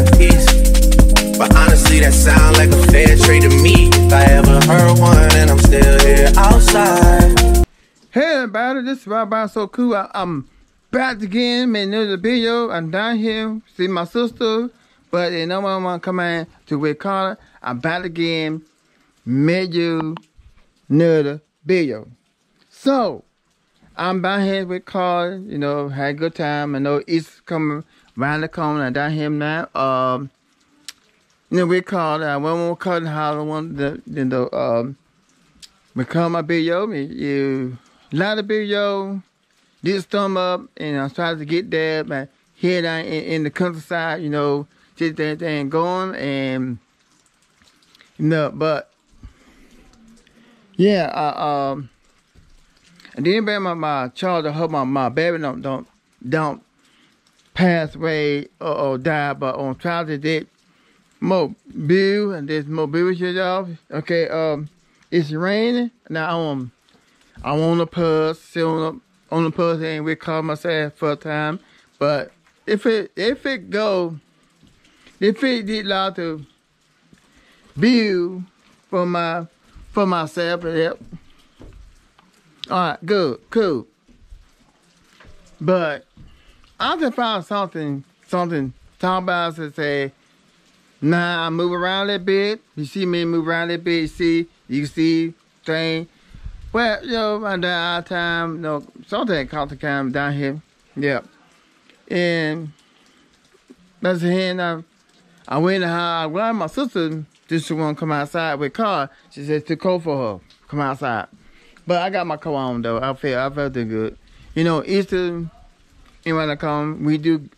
finding peace. But honestly, that sound like a fair trade to me. If I ever heard one, and I'm still here outside. Hey everybody, this is Robert So Cool. I, am back again, made another video. I'm down here, see my sister, but you know I'm gonna come in to record. I'm back again, made you another video. So, I'm back here with Carl, you know, had a good time. I know East coming around the corner. I'm down here now. Um, you know, we called, I went on cutting how I want the, you know, um, we call my video, me. you, lot of video, this thumb up, and I tried to get there, but here down in, in the countryside, you know, just that thing going, and, you know, but, yeah, I, um, and then baby, my, my child, I hope my, my baby don't, don't, don't pass away or, die, but on to did mobile, and this mobile shit off. Okay, um, it's raining. Now I'm, I'm on the bus, still on the, on the bus, and we call myself for a time. But if it, if it go, if it did lot to view for my, for myself, yep. All right, good, cool. But I just found something, something talk about to say, nah, I move around a bit. You see me move around a bit, you see, you see thing. Well, you know, I done our time, you know, something caught the cam down here. Yep. And that's the hand I I went the house, my sister just want to come outside with car. She said it's too cold for her. Come outside. But I got my coat on though. I felt I felt good. You know, Easter when I come, we do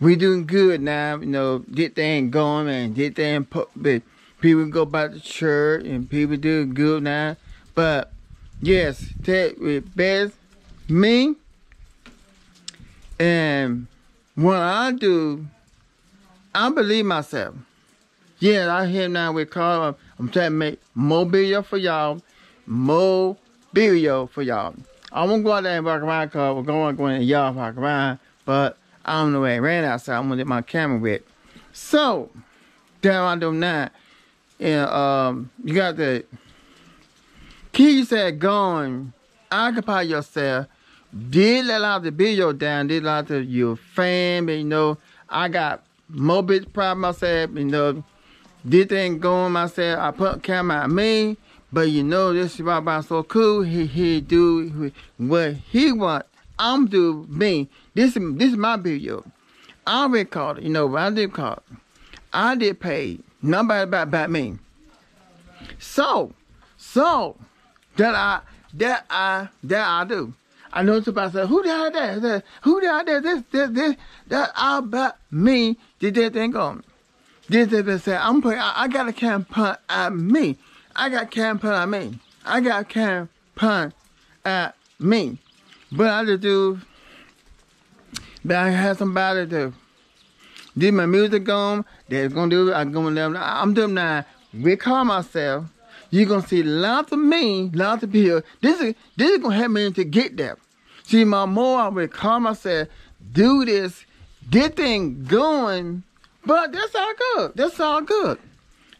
we doing good now, you know, get things going and get things put people go back to church and people do good now. But yes, that with best me and what I do, I believe myself. Yeah, I hear now with Carl. I'm trying to make more video for y'all, more video for y'all. I won't go out there and walk around because we're going to go in y'all walk around, but I don't know where I ran outside. I'm going to get my camera wet. So, down I do now. And um, you got the key said going, occupy yourself. Did out the video down, did let out your fam, you know. I got more bits proud myself, you know. Did thing going myself. I put camera at me. But you know, this is about so cool. He he do what he want. I'm do me. This is this is my video. I record. You know I did call. I did pay. Nobody about about me. So, so that I that I that I do. I know somebody said, who did that? Who did that? This, this, this, that I about me did that thing on. This, this, this, I'm putting, I, I got a campaign at me. I got campaign at me. I got campaign at uh, me. But I just do, but I have somebody to do my music on. They're gonna do it. I'm gonna let them. I'm doing now. Record myself. You're gonna see lots of me, lots of people. This is this is gonna help me to get there. See, my more I record myself, do this, get things going. But that's all good. That's all good.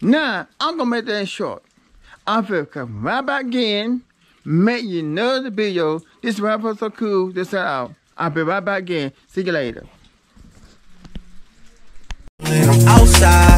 Now I'm gonna make that short. I'm gonna come right back again, make you another video. This rapper so cool. This out. I'll be right back again. See you later. When I'm outside,